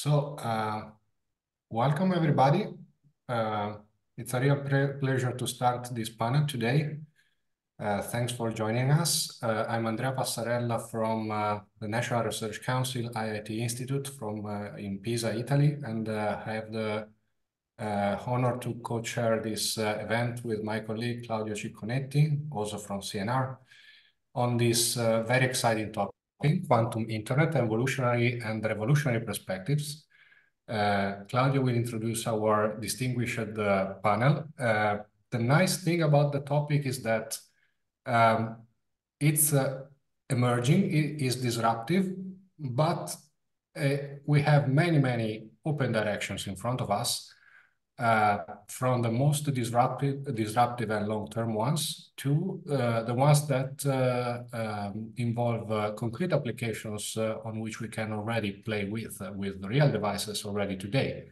So, uh, welcome everybody. Uh, it's a real pleasure to start this panel today. Uh, thanks for joining us. Uh, I'm Andrea Passarella from uh, the National Research Council IIT Institute from uh, in Pisa, Italy, and I have the honor to co-chair this event with my colleague Claudio Cicconetti, also from CNR, on this very exciting topic quantum internet, evolutionary and revolutionary perspectives. Uh, Claudio will introduce our distinguished uh, panel. Uh, the nice thing about the topic is that um, it's uh, emerging, it is disruptive, but uh, we have many, many open directions in front of us uh, from the most disruptive, disruptive and long-term ones to uh, the ones that uh, um, involve uh, concrete applications uh, on which we can already play with, uh, with real devices already today.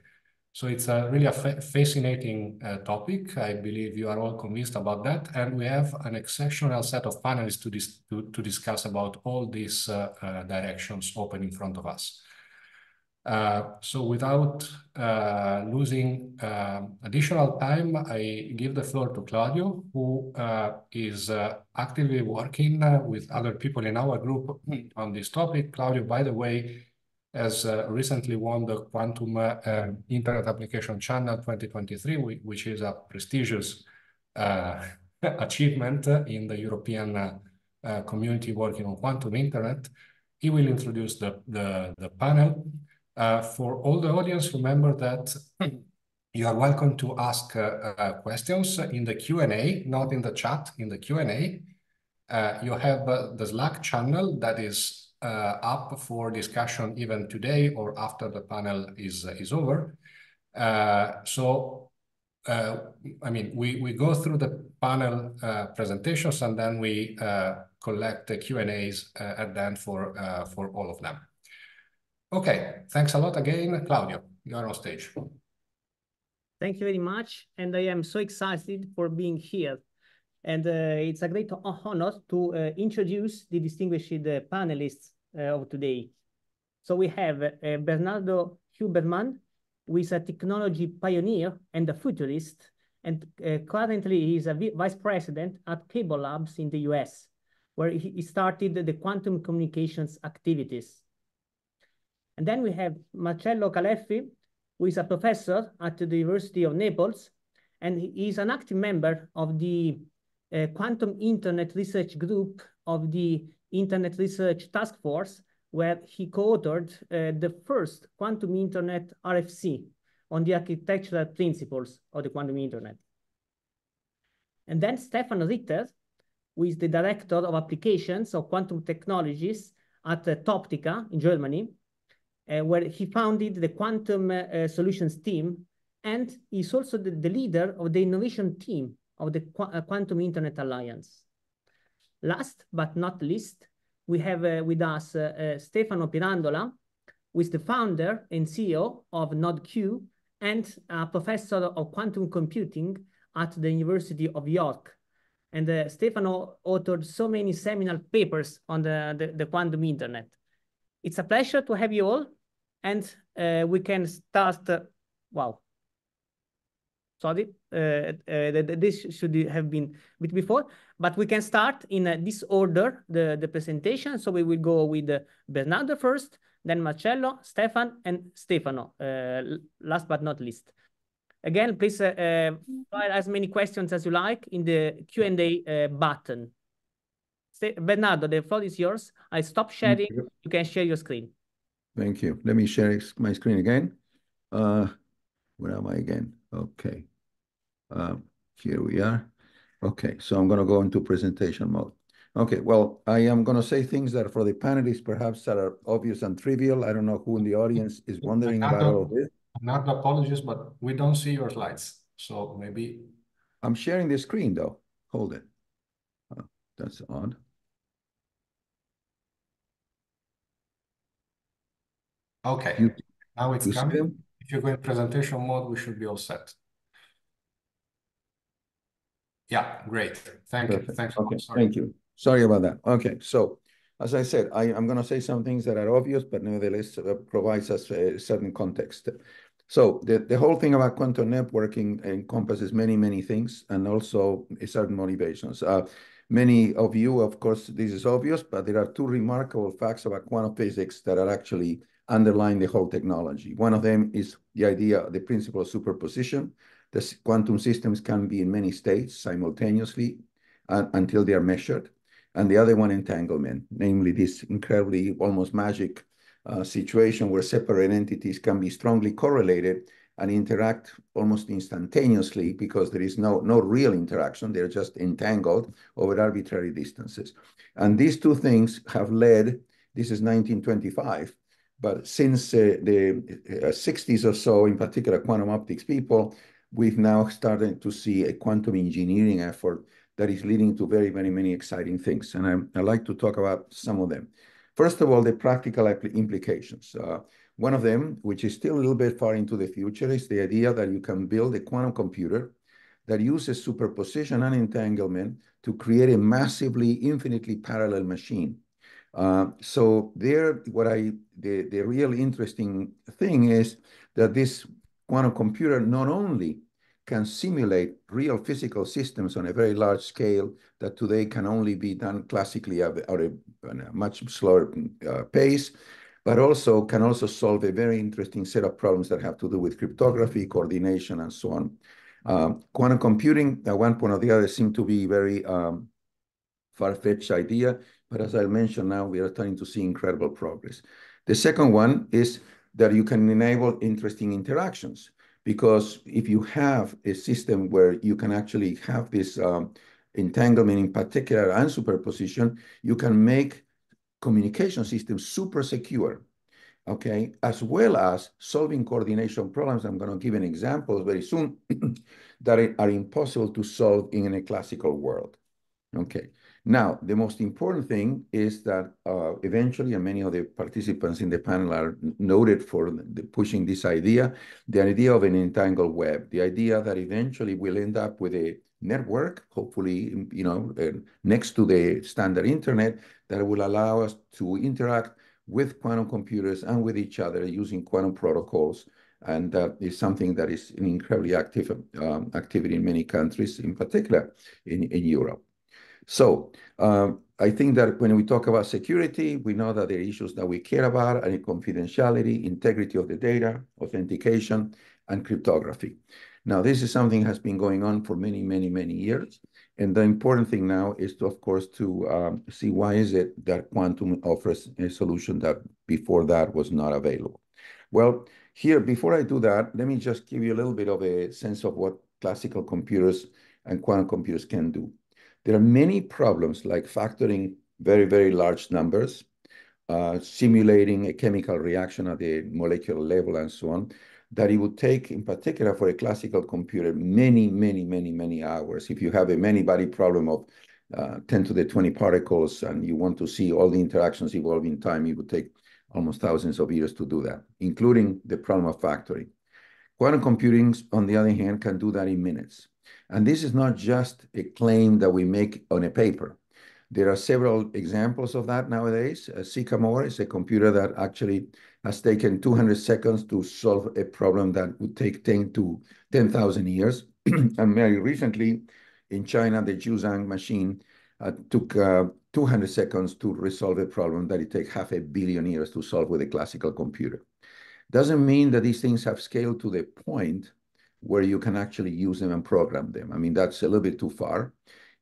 So it's a really a fa fascinating topic. I believe you are all convinced about that. And we have an exceptional set of panelists to, dis to, to discuss about all these directions open in front of us. Uh, so without uh, losing uh, additional time, I give the floor to Claudio, who uh, is uh, actively working uh, with other people in our group on this topic. Claudio, by the way, has recently won the Quantum Internet Application Challenge 2023, which is a prestigious achievement in the European community working on quantum internet. He will introduce the panel. Uh, for all the audience, remember that you are welcome to ask uh, uh, questions in the Q&A, not in the chat, in the Q&A. Uh, you have uh, the Slack channel that is uh, up for discussion even today or after the panel is, is over. so, I mean, we, we go through the panel presentations and then we collect the Q&As at the end for, for all of them. Okay, thanks a lot again, Claudio. You are on stage. Thank you very much. And I am so excited for being here. And uh, it's a great honor to uh, introduce the distinguished uh, panelists uh, of today. So we have uh, Bernardo Huberman, who is a technology pioneer and a futurist, and uh, currently he is a vice president at CableLabs in the US, where he started the quantum communications activities. And then we have Marcello Caleffi, who is a professor at the University of Naples, and he is an active member of the uh, Quantum Internet Research Group of the Internet Research Task Force, where he co-authored uh, the first Quantum Internet RFC on the architectural principles of the quantum internet. And then Stephan Ritter, who is the director of applications of quantum technologies at uh, Toptica in Germany, uh, where he founded the Quantum uh, Solutions team, and he's also the, the, leader of the innovation team of the Qu uh, Quantum Internet Alliance. Last but not least, we have uh, with us uh, uh, Stefano Pirandola, who is the founder and CEO of nodeQ and a professor of quantum computing at the University of York. And Stefano authored so many seminal papers on the, the, the quantum internet. It's a pleasure to have you all and uh, we can start, uh, wow, sorry, uh, this should have been a bit before, but we can start in this order, the, the presentation. So we will go with Bernardo first, then Marcello, Stephan, and Stefano, last but not least. Again, please uh, uh, file as many questions as you like in the Q&A uh, button. Bernardo, the floor is yours. I stop sharing. You. you can share your screen. Thank you. Let me share my screen again. Uh, where am I again? Okay. Uh, here we are. Okay, so I'm going to go into presentation mode. Okay, well, I am going to say things that are for the panelists perhaps that are obvious and trivial. I don't know who in the audience is wondering about all this. Not apologies, but we don't see your slides. So maybe... I'm sharing the screen though. Hold it. Oh, that's odd. Okay, you, now it's coming. If you go in presentation mode, we should be all set. Yeah, great. Thank Perfect. you. Thanks. Okay, thank you. Sorry about that. Okay, so as I said, I, am going to say some things that are obvious, but nevertheless uh, provides us a certain context. So the, the whole thing about quantum networking encompasses many, many things and also certain motivations. Uh, many of you, of course, this is obvious, but there are two remarkable facts about quantum physics that are actually underlying the whole technology. One of them is the idea, the principle of superposition. The quantum systems can be in many states simultaneously uh, until they are measured. And the other one, entanglement, namely this incredibly almost magic uh, situation where separate entities can be strongly correlated and interact almost instantaneously because there is no, no real interaction. They're just entangled over arbitrary distances. And these two things have led, this is 1925, but since uh, the uh, 60s or so, in particular quantum optics people, we've now started to see a quantum engineering effort that is leading to very, very many exciting things. And I, I like to talk about some of them. First of all, the practical implications. Uh, one of them, which is still a little bit far into the future, is the idea that you can build a quantum computer that uses superposition and entanglement to create a massively, infinitely parallel machine. Uh, so there, what I, the, real interesting thing is that this quantum computer not only can simulate real physical systems on a very large scale that today can only be done classically at a, much slower uh, pace, but also can also solve a very interesting set of problems that have to do with cryptography, coordination, and so on. Um, quantum computing, at one point or the other, seemed to be a very um, far-fetched idea, but as I mentioned now, we are starting to see incredible progress. The second one is that you can enable interesting interactions because if you have a system where you can actually have this um, entanglement in particular and superposition, you can make communication systems super secure, okay, as well as solving coordination problems. I'm going to give an example very soon that are impossible to solve in a classical world, okay. Now, the most important thing is that uh, eventually, and many of the participants in the panel are noted for the, pushing this idea, the idea of an entangled web, the idea that eventually we'll end up with a network, hopefully, you know, uh, next to the standard internet that will allow us to interact with quantum computers and with each other using quantum protocols. And that is something that is an incredibly active um, activity in many countries, in particular in, in Europe. So um, I think that when we talk about security, we know that there are issues that we care about, and confidentiality, integrity of the data, authentication, and cryptography. Now, this is something that has been going on for many, many, many years. And the important thing now is to, of course, to um, see why is it that quantum offers a solution that before that was not available. Well, here, before I do that, let me just give you a little bit of a sense of what classical computers and quantum computers can do. There are many problems like factoring very, very large numbers, uh, simulating a chemical reaction at the molecular level and so on, that it would take, in particular for a classical computer, many, many, many, many hours. If you have a many-body problem of uh, 10 to the 20 particles and you want to see all the interactions evolve in time, it would take almost thousands of years to do that, including the problem of factoring. Quantum computing, on the other hand, can do that in minutes. And this is not just a claim that we make on a paper. There are several examples of that nowadays. Uh, Sycamore is a computer that actually has taken 200 seconds to solve a problem that would take 10 to 10,000 years. and very recently in China, the Jiuzhang machine uh, took uh, 200 seconds to resolve a problem that it takes half a billion years to solve with a classical computer. Doesn't mean that these things have scaled to the point where you can actually use them and program them. I mean, that's a little bit too far.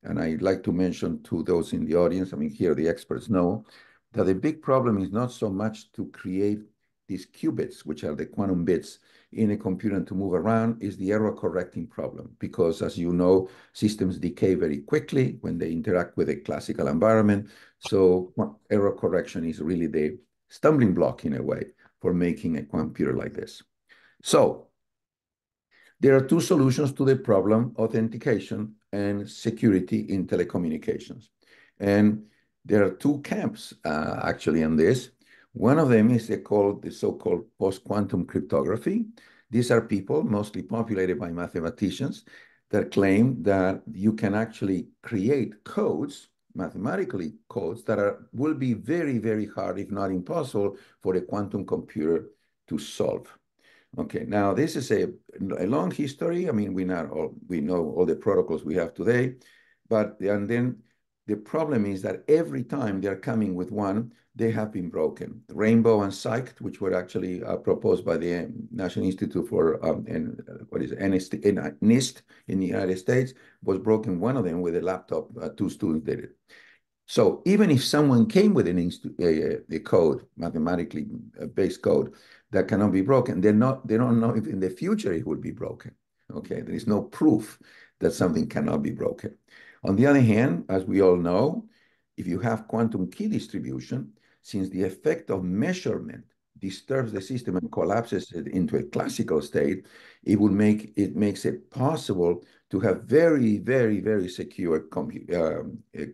And I'd like to mention to those in the audience, I mean, here the experts know that the big problem is not so much to create these qubits, which are the quantum bits in a computer and to move around, is the error correcting problem. Because as you know, systems decay very quickly when they interact with a classical environment. So error correction is really the stumbling block in a way for making a computer like this. So there are two solutions to the problem, authentication and security in telecommunications. And there are two camps uh, actually in this. One of them is called the so-called post-quantum cryptography. These are people mostly populated by mathematicians that claim that you can actually create codes mathematically codes that are will be very, very hard, if not impossible, for a quantum computer to solve. Okay, now this is a, a long history. I mean, we not all we know all the protocols we have today, but and then the problem is that every time they're coming with one, they have been broken. Rainbow and SIKE, which were actually uh, proposed by the National Institute for um, and what is it, NIST, NIST in the United States, was broken. One of them with a laptop. Uh, two students did it. So even if someone came with an a, a code, mathematically uh, based code that cannot be broken, they're not. They don't know if in the future it will be broken. Okay, there is no proof that something cannot be broken. On the other hand, as we all know, if you have quantum key distribution, since the effect of measurement disturbs the system and collapses it into a classical state, it will make it makes it possible to have very, very, very secure uh,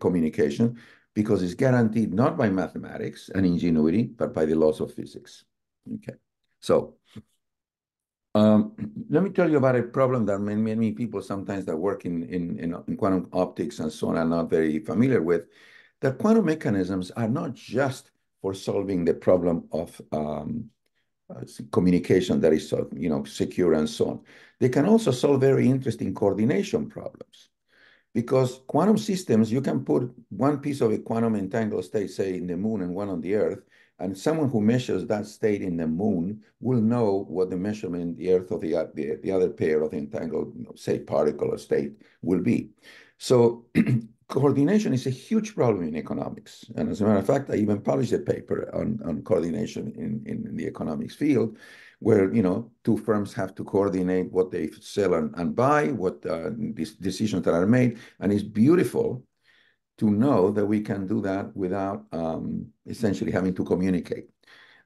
communication because it's guaranteed not by mathematics and ingenuity, but by the laws of physics. Okay, so um, let me tell you about a problem that many, many people sometimes that work in, in, in, quantum optics and so on are not very familiar with, that quantum mechanisms are not just for solving the problem of um, uh, communication that is, uh, you know, secure and so on. They can also solve very interesting coordination problems. Because quantum systems, you can put one piece of a quantum entangled state, say, in the moon and one on the Earth, and someone who measures that state in the moon will know what the measurement in the Earth of the, the, the other pair of the entangled, you know, say, particle or state will be. So coordination is a huge problem in economics. And as a matter of fact, I even published a paper on, on coordination in, in the economics field, where you know two firms have to coordinate what they sell and, and buy, what uh, these decisions that are made, and it's beautiful to know that we can do that without um, essentially having to communicate.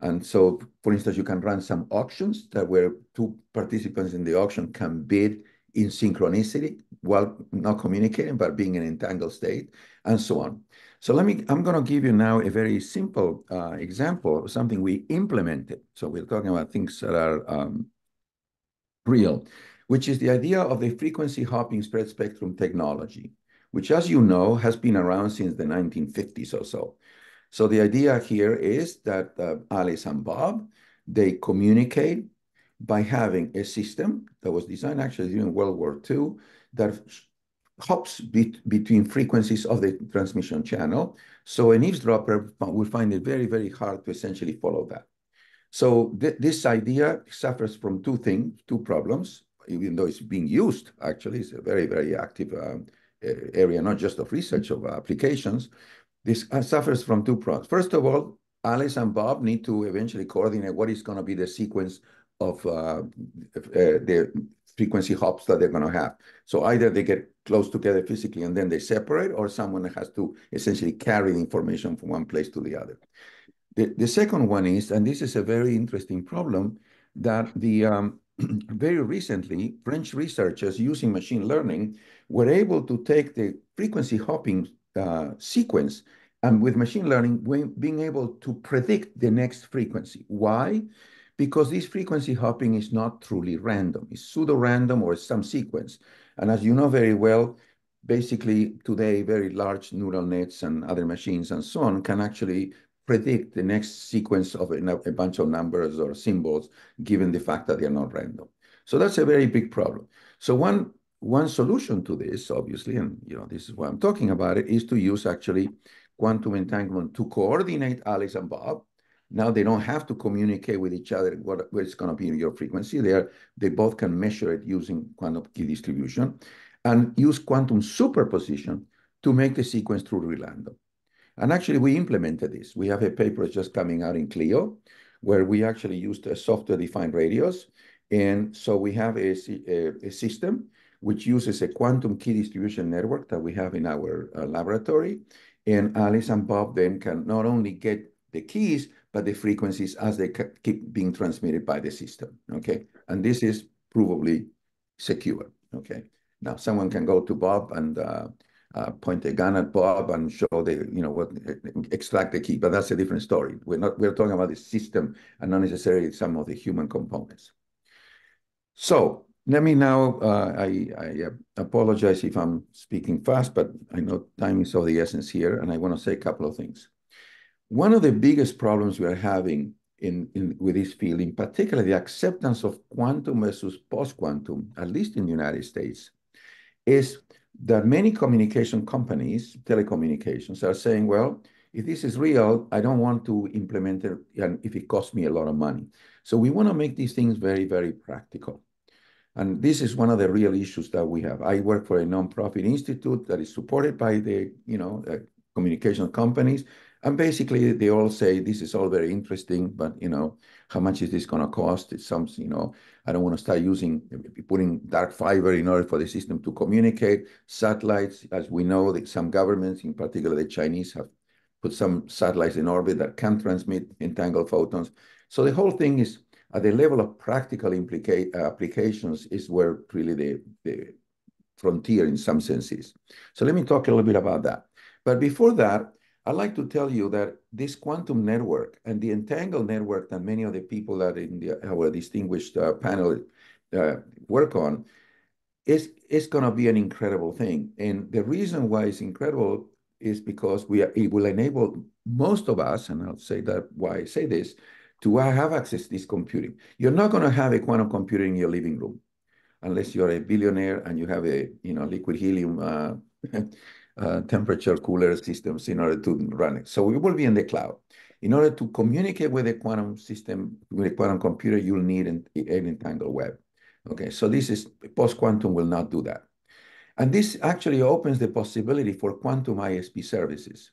And so, for instance, you can run some auctions that where two participants in the auction can bid in synchronicity while not communicating, but being in an entangled state, and so on. So let me, I'm going to give you now a very simple uh, example of something we implemented. So we're talking about things that are um, real, which is the idea of the frequency hopping spread spectrum technology which, as you know, has been around since the 1950s or so. So the idea here is that uh, Alice and Bob, they communicate by having a system that was designed actually during World War II that hops be between frequencies of the transmission channel. So an eavesdropper will find it very, very hard to essentially follow that. So th this idea suffers from two things, two problems, even though it's being used, actually, it's a very, very active um, area, not just of research, of applications, this uh, suffers from two problems. First of all, Alice and Bob need to eventually coordinate what is going to be the sequence of uh, uh, the frequency hops that they're going to have. So either they get close together physically and then they separate, or someone has to essentially carry the information from one place to the other. The, the second one is, and this is a very interesting problem, that the um, very recently, French researchers using machine learning were able to take the frequency hopping uh, sequence and with machine learning, being able to predict the next frequency. Why? Because this frequency hopping is not truly random. It's pseudo-random or some sequence. And as you know very well, basically today, very large neural nets and other machines and so on can actually predict the next sequence of a, bunch of numbers or symbols, given the fact that they're not random. So that's a very big problem. So one one solution to this, obviously, and you know this is why I'm talking about it, is to use actually quantum entanglement to coordinate Alice and Bob. Now they don't have to communicate with each other what, what is going to be in your frequency. They are they both can measure it using quantum key distribution, and use quantum superposition to make the sequence truly random. And actually, we implemented this. We have a paper just coming out in CLEO, where we actually used a software-defined radios. And so we have a, a, a system which uses a quantum key distribution network that we have in our uh, laboratory. And Alice and Bob then can not only get the keys, but the frequencies as they keep being transmitted by the system, okay? And this is provably secure, okay? Now, someone can go to Bob and uh, uh, point a gun at Bob and show the, you know, what, extract the key, but that's a different story. We're not, we're talking about the system and not necessarily some of the human components. So let me now, uh, I, I apologize if I'm speaking fast, but I know time is of the essence here, and I want to say a couple of things. One of the biggest problems we are having in, in with this field, in particular, the acceptance of quantum versus post-quantum, at least in the United States, is that many communication companies, telecommunications, are saying, well, if this is real, I don't want to implement it and if it costs me a lot of money. So we want to make these things very, very practical. And this is one of the real issues that we have. I work for a nonprofit institute that is supported by the, you know, uh, communication companies. And basically, they all say this is all very interesting, but you know, how much is this going to cost? It's something, you know, I don't want to start using putting dark fiber in order for the system to communicate. Satellites, as we know, that some governments, in particular the Chinese, have put some satellites in orbit that can transmit entangled photons. So the whole thing is at the level of practical applications is where really the, the frontier in some senses. So let me talk a little bit about that. But before that, I'd like to tell you that this quantum network and the entangled network that many of the people that in the, our distinguished uh, panel uh, work on is, is going to be an incredible thing. And the reason why it's incredible is because we are, it will enable most of us, and I'll say that why I say this, to have access to this computing. You're not going to have a quantum computer in your living room unless you're a billionaire and you have a you know liquid helium uh, uh, temperature cooler systems in order to run it. So it will be in the cloud. In order to communicate with a quantum system, with a quantum computer, you'll need an, an entangled web. Okay, so this is post-quantum will not do that. And this actually opens the possibility for quantum ISP services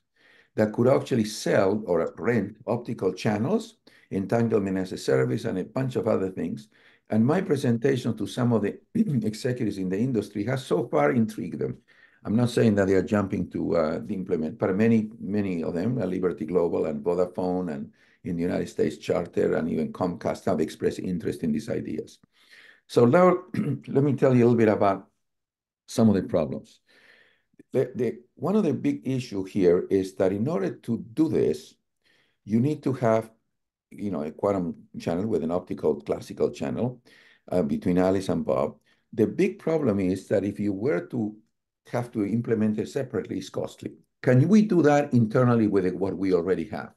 that could actually sell or rent optical channels entanglement as a service, and a bunch of other things. And my presentation to some of the executives in the industry has so far intrigued them. I'm not saying that they are jumping to uh, implement, but many, many of them, uh, Liberty Global and Vodafone and in the United States Charter and even Comcast have expressed interest in these ideas. So now let me tell you a little bit about some of the problems. The, the, one of the big issue here is that in order to do this, you need to have you know, a quantum channel with an optical classical channel uh, between Alice and Bob. The big problem is that if you were to have to implement it separately, it's costly. Can we do that internally with what we already have?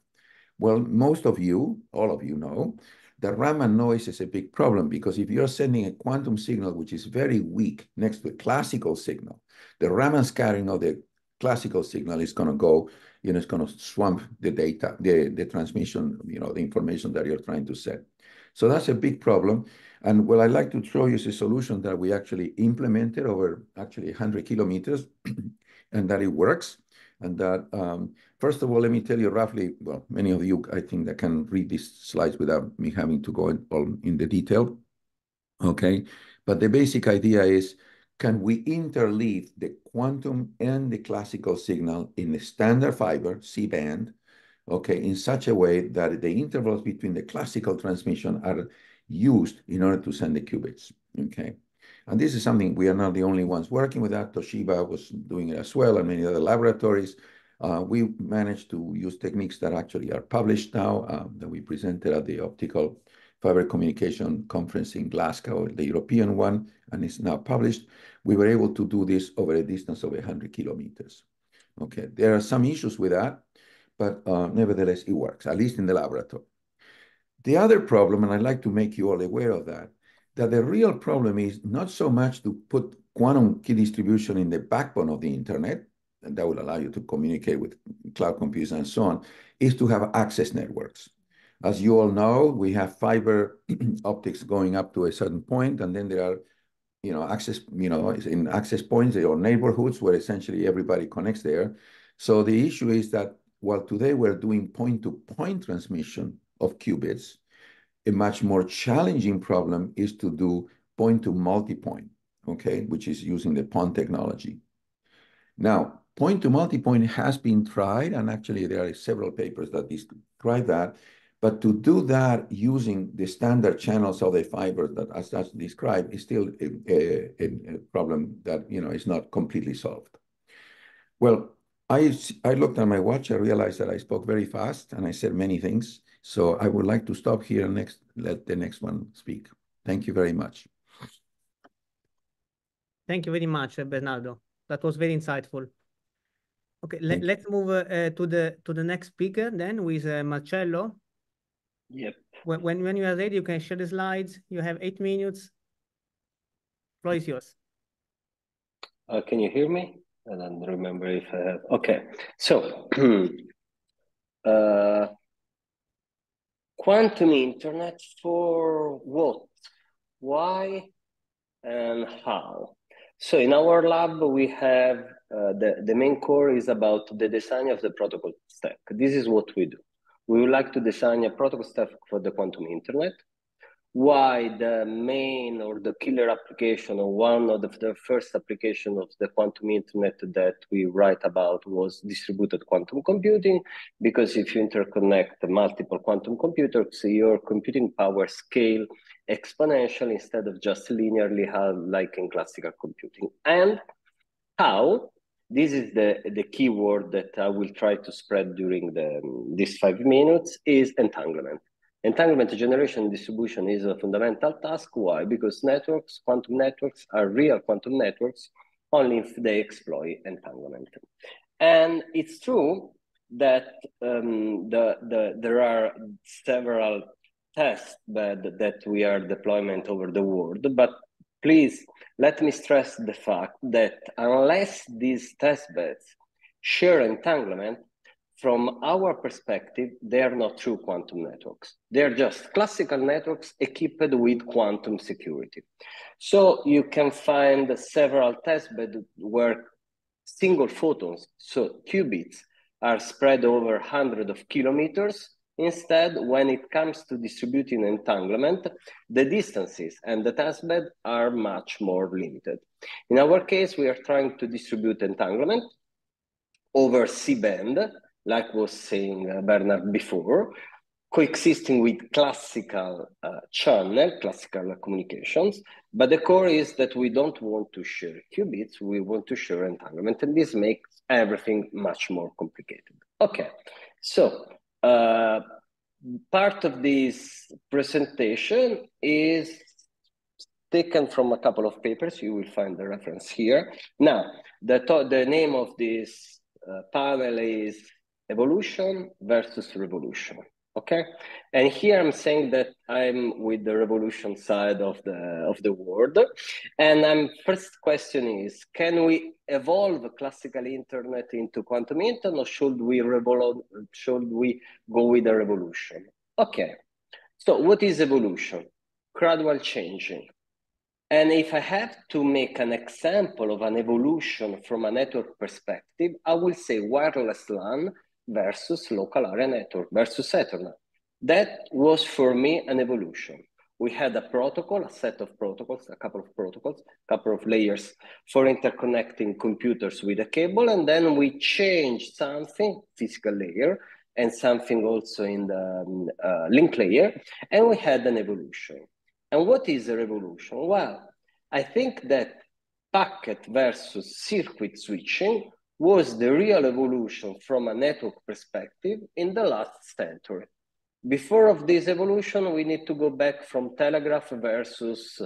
Well, most of you, all of you know, that Raman noise is a big problem because if you're sending a quantum signal which is very weak next to a classical signal, the Raman scattering of the classical signal is going to go you know, it's going to swamp the data, the, the transmission, you know, the information that you're trying to send. So that's a big problem. And what I'd like to show you is a solution that we actually implemented over actually 100 kilometers and that it works. And that, um, first of all, let me tell you roughly, well, many of you, I think, that can read these slides without me having to go in, in the detail. Okay. But the basic idea is can we interleave the quantum and the classical signal in the standard fiber, C-band, okay, in such a way that the intervals between the classical transmission are used in order to send the qubits, okay? And this is something we are not the only ones working with that. Toshiba was doing it as well, and many other laboratories. Uh, we managed to use techniques that actually are published now, uh, that we presented at the Optical Fiber Communication Conference in Glasgow, the European one, and it's now published. We were able to do this over a distance of 100 kilometers. Okay, there are some issues with that, but uh, nevertheless, it works, at least in the laboratory. The other problem, and I'd like to make you all aware of that, that the real problem is not so much to put quantum key distribution in the backbone of the internet, and that will allow you to communicate with cloud computers and so on, is to have access networks. As you all know, we have fiber optics going up to a certain point, and then there are, you know, access, you know, in access points or neighborhoods where essentially everybody connects there. So the issue is that while today we're doing point-to-point -point transmission of qubits, a much more challenging problem is to do point-to-multipoint, okay, which is using the PON technology. Now, point-to-multipoint has been tried, and actually there are several papers that describe that, but to do that using the standard channels of the fiber that as that's described is still a, a, a, problem that you know is not completely solved. Well, I, I looked at my watch, I realized that I spoke very fast and I said many things. So I would like to stop here and next let the next one speak. Thank you very much. Thank you very much, Bernardo. That was very insightful. Okay, let, let's move uh, to the to the next speaker then with uh, Marcello. Yep. When, when when you are ready, you can share the slides. You have eight minutes. Floor is yours. Uh, can you hear me? And don't remember if I have. Okay, so uh, quantum internet for what, why, and how? So in our lab, we have uh, the, the main core is about the design of the protocol stack. This is what we do. We would like to design a protocol stack for the quantum internet. Why the main or the killer application or one of the, the, first application of the quantum internet that we write about was distributed quantum computing? Because if you interconnect multiple quantum computers your computing power scale exponentially instead of just linearly uh, like in classical computing. And how this is the the key word that i will try to spread during the these five minutes is entanglement Entanglement generation distribution is a fundamental task. Why? Because networks, quantum networks, are real quantum networks only if they exploit entanglement. And it's true that um, the, the, there are several tests beds that we are deployment over the world, but please let me stress the fact that unless these test beds share entanglement, from our perspective, they are not true quantum networks. They're just classical networks equipped with quantum security. So you can find several testbeds where single photons, so qubits, are spread over hundreds of kilometers. Instead, when it comes to distributing entanglement, the distances and the testbed are much more limited. In our case, we are trying to distribute entanglement over C-band, like was saying uh, Bernard before, coexisting with classical uh, channel, classical communications. But the core is that we don't want to share qubits, we want to share entanglement, and this makes everything much more complicated. Okay, so uh, part of this presentation is taken from a couple of papers. You will find the reference here. Now, the, the name of this uh, panel is evolution versus revolution. Okay, and here I'm saying that I'm with the revolution side of the of the world, and I'm first question is: Can we evolve classical internet into quantum internet, or should we revol- Should we go with a revolution? Okay, so what is evolution? Gradual changing. And if I have to make an example of an evolution from a network perspective, I will say wireless LAN versus local area network versus Ethernet. That was for me an evolution. We had a protocol, a set of protocols, a couple of protocols, a couple of layers for interconnecting computers with a cable, and then we changed something, physical layer, and something also in the um, uh, link layer, and we had an evolution. And what is a revolution? Well, I think that packet versus circuit switching was the real evolution from a network perspective in the last century. Before of this evolution, we need to go back from telegraph versus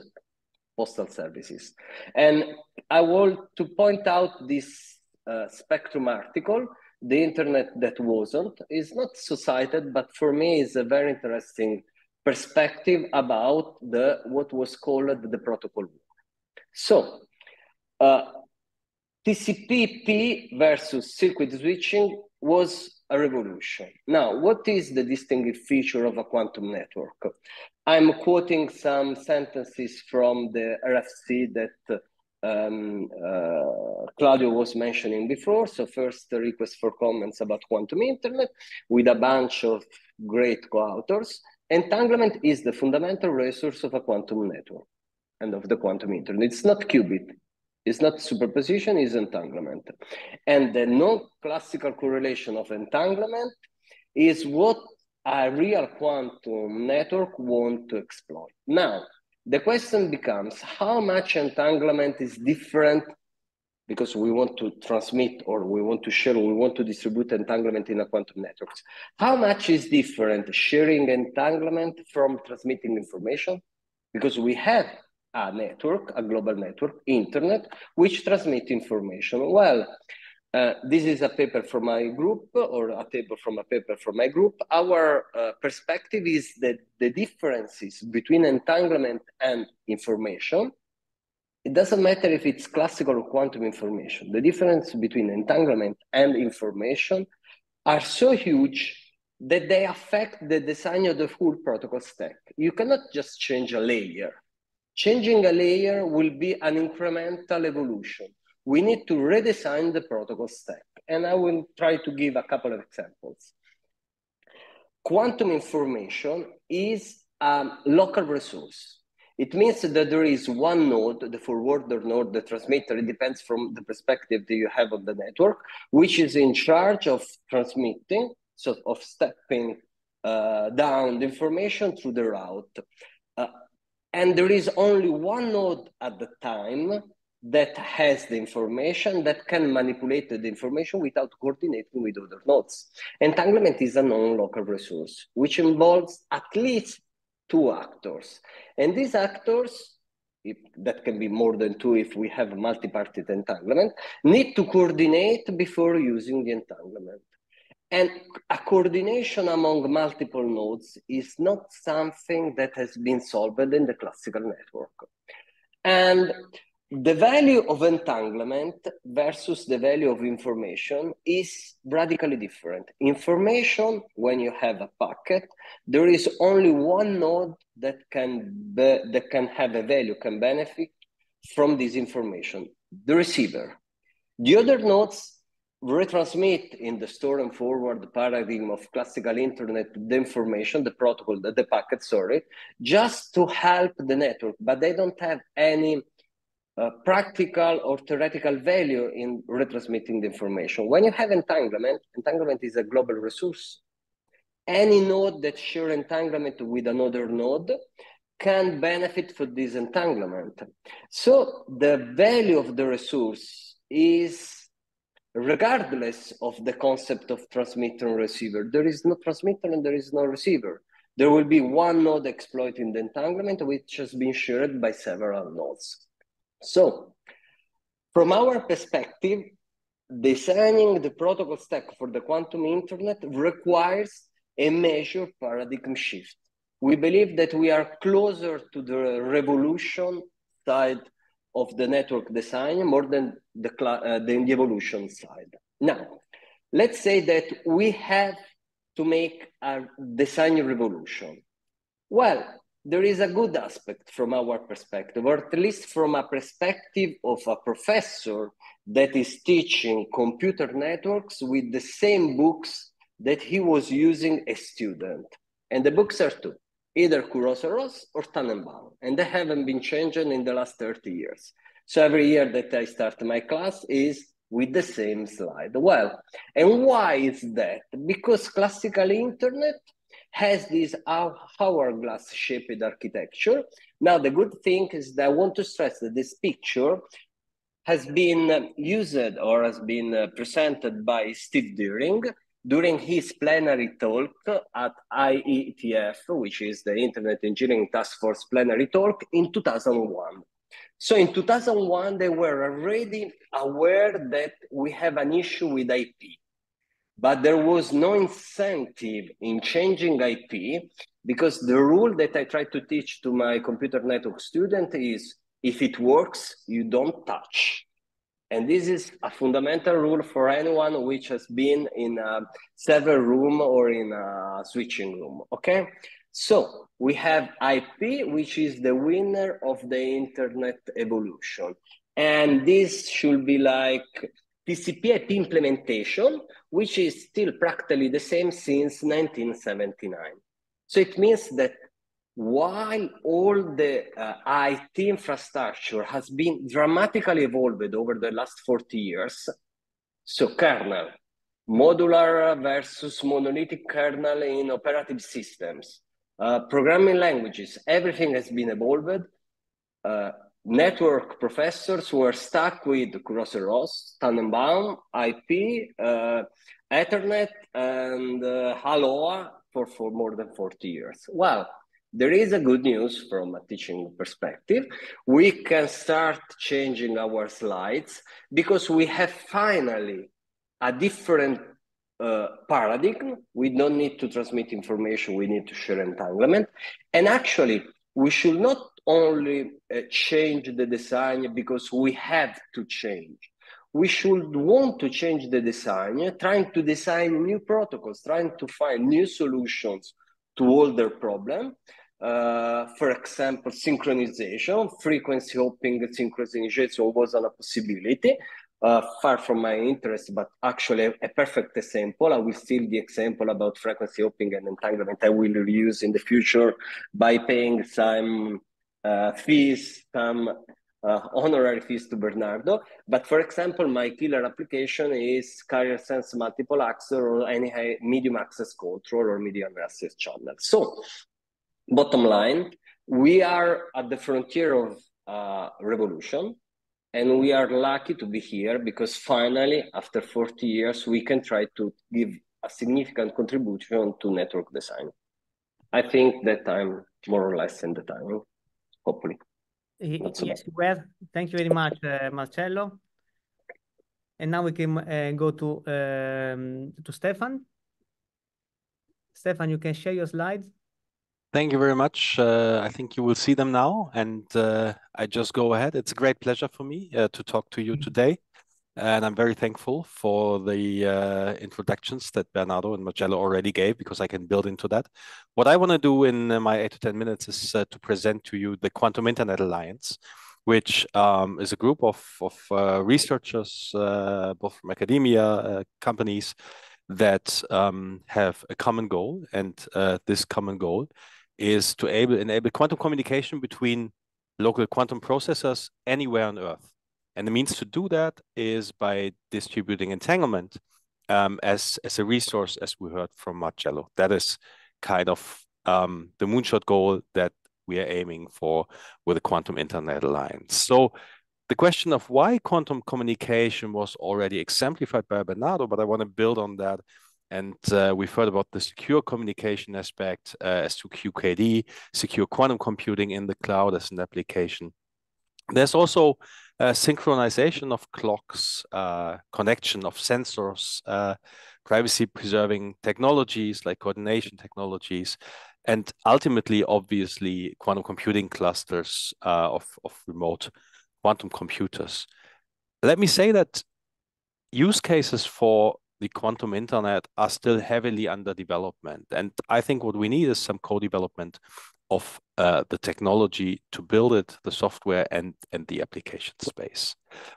postal services. And I want to point out this uh, Spectrum article, the internet that wasn't, is not so cited, but for me is a very interesting perspective about the what was called the protocol. So uh, TCP/IP versus circuit switching was a revolution. Now, what is the distinctive feature of a quantum network? I'm quoting some sentences from the RFC that um, uh, Claudio was mentioning before. So first, the request for comments about quantum internet with a bunch of great co-authors. Entanglement is the fundamental resource of a quantum network and of the quantum internet. It's not qubit, it's not superposition, it's entanglement. And the non-classical correlation of entanglement is what a real quantum network want to exploit. Now, the question becomes how much entanglement is different because we want to transmit or we want to share, or we want to distribute entanglement in a quantum networks. How much is different sharing entanglement from transmitting information? Because we have a network, a global network, internet, which transmit information. Well, uh, this is a paper from my group or a table from a paper from my group. Our uh, perspective is that the differences between entanglement and information, it doesn't matter if it's classical or quantum information. The difference between entanglement and information are so huge that they affect the design of the full protocol stack. You cannot just change a layer. Changing a layer will be an incremental evolution we need to redesign the protocol stack. And I will try to give a couple of examples. Quantum information is a local resource. It means that there is one node, the forwarder node, the transmitter, it depends from the perspective that you have of the network, which is in charge of transmitting, so of stepping uh, down the information through the route. Uh, and there is only one node at the time that has the information that can manipulate the information without coordinating with other nodes. Entanglement is a non-local resource, which involves at least two actors. And these actors, if, that can be more than two if we have multi-party entanglement, need to coordinate before using the entanglement. And a coordination among multiple nodes is not something that has been solved in the classical network. And the value of entanglement versus the value of information is radically different. Information, when you have a packet, there is only one node that can be, that can have a value, can benefit from this information, the receiver. The other nodes retransmit in the store and forward paradigm of classical internet the information, the protocol, the, the packet, sorry, just to help the network, but they don't have any uh, practical or theoretical value in retransmitting the information. When you have entanglement, entanglement is a global resource. Any node that share entanglement with another node can benefit from this entanglement. So the value of the resource is regardless of the concept of transmitter and receiver. There is no transmitter and there is no receiver. There will be one node exploiting the entanglement, which has been shared by several nodes. So, from our perspective, designing the protocol stack for the quantum internet requires a major paradigm shift. We believe that we are closer to the revolution side of the network design more than the, uh, the evolution side. Now, let's say that we have to make a design revolution. Well, there is a good aspect from our perspective, or at least from a perspective of a professor that is teaching computer networks with the same books that he was using a student. And the books are two, either Kurose-Ross or Tanenbaum, and they haven't been changing in the last 30 years. So every year that I start my class is with the same slide. Well, and why is that? Because classical internet has this hourglass shaped architecture. Now, the good thing is that I want to stress that this picture has been used or has been uh, presented by Steve Deering during his plenary talk at IETF, which is the Internet Engineering Task Force plenary talk in 2001. So in 2001, they were already aware that we have an issue with IP but there was no incentive in changing IP because the rule that I try to teach to my computer network student is if it works, you don't touch. And this is a fundamental rule for anyone which has been in a server room or in a switching room, okay? So we have IP, which is the winner of the internet evolution. And this should be like TCP/IP implementation, which is still practically the same since 1979. So it means that while all the uh, IT infrastructure has been dramatically evolved over the last 40 years, so kernel, modular versus monolithic kernel in operative systems, uh, programming languages, everything has been evolved. Uh, network professors were stuck with Kurose-Ross, Tanenbaum, IP, uh, Ethernet, and uh, Aloha for, for more than 40 years. Well, there is a good news from a teaching perspective. We can start changing our slides because we have finally a different uh, paradigm. We don't need to transmit information, we need to share entanglement. And actually, we should not only uh, change the design because we have to change. We should want to change the design, trying to design new protocols, trying to find new solutions to older problem. Uh, for example, synchronization, frequency hopping synchronization wasn't a possibility, uh, far from my interest, but actually a, a, perfect example. I will steal the example about frequency hopping and entanglement I will reuse in the future by paying some uh, fees, some uh, honorary fees to Bernardo. But for example, my killer application is carrier sense multiple access or any medium access control or medium access channel. So bottom line, we are at the frontier of uh, revolution and we are lucky to be here because finally after 40 years we can try to give a significant contribution to network design. I think that i'm more or less in the time hopefully. So yes well thank you very much uh, marcello. And now we can uh, go to um, to stephan. Stephan you can share your slides Thank you very much. Uh, I think you will see them now, and uh, I just go ahead. It's a great pleasure for me uh, to talk to you today, and I'm very thankful for the uh, introductions that Bernardo and Marcello already gave because I can build into that. What I want to do in uh, my eight to ten minutes is uh, to present to you the Quantum Internet Alliance, which um, is a group of of researchers, both from academia, companies that um, have a common goal, and this common goal is to able, enable quantum communication between local quantum processors anywhere on Earth. And the means to do that is by distributing entanglement um, as, as a resource, as we heard from Marcello. That is kind of um, the moonshot goal that we are aiming for with the Quantum Internet Alliance. So the question of why quantum communication was already exemplified by Bernardo, but I want to build on that and uh, we've heard about the secure communication aspect uh, as to QKD, secure quantum computing in the cloud as an application. There's also uh, synchronization of clocks, uh, connection of sensors, uh, privacy preserving technologies like coordination technologies, and ultimately, obviously, quantum computing clusters uh, of, of remote quantum computers. Let me say that use cases for the quantum internet are still heavily under development. And I think what we need is some co-development of uh, the technology to build it, the software and, and the application space.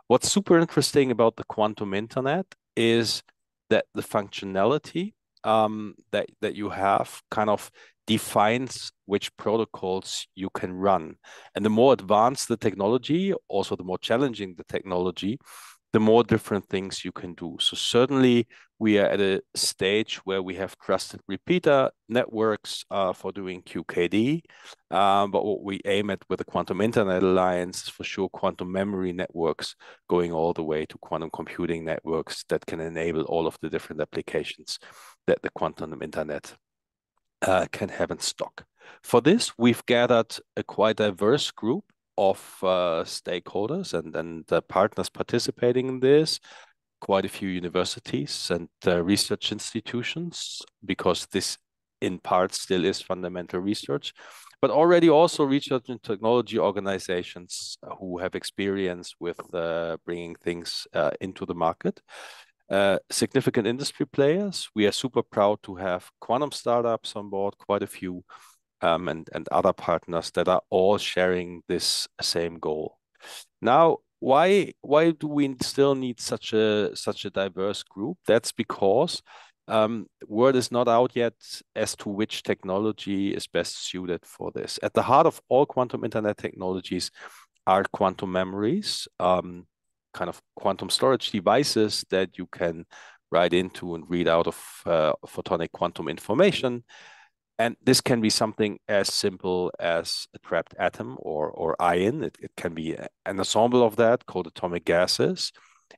What's super interesting about the quantum internet is that the functionality um, that, that you have kind of defines which protocols you can run. And the more advanced the technology, also the more challenging the technology, the more different things you can do. So certainly we are at a stage where we have trusted repeater networks uh, for doing QKD. Um, but what we aim at with the Quantum Internet Alliance is for sure quantum memory networks going all the way to quantum computing networks that can enable all of the different applications that the quantum internet uh, can have in stock. For this, we've gathered a quite diverse group of uh, stakeholders and, and uh, partners participating in this, quite a few universities and uh, research institutions, because this in part still is fundamental research, but already also research and technology organizations who have experience with uh, bringing things uh, into the market. Uh, significant industry players. We are super proud to have quantum startups on board, quite a few, um, and, and other partners that are all sharing this same goal. Now, why why do we still need such a such a diverse group? That's because um, word is not out yet as to which technology is best suited for this. At the heart of all quantum internet technologies are quantum memories, um, kind of quantum storage devices that you can write into and read out of uh, photonic quantum information. And this can be something as simple as a trapped atom or, or ion. It, it can be an ensemble of that called atomic gases.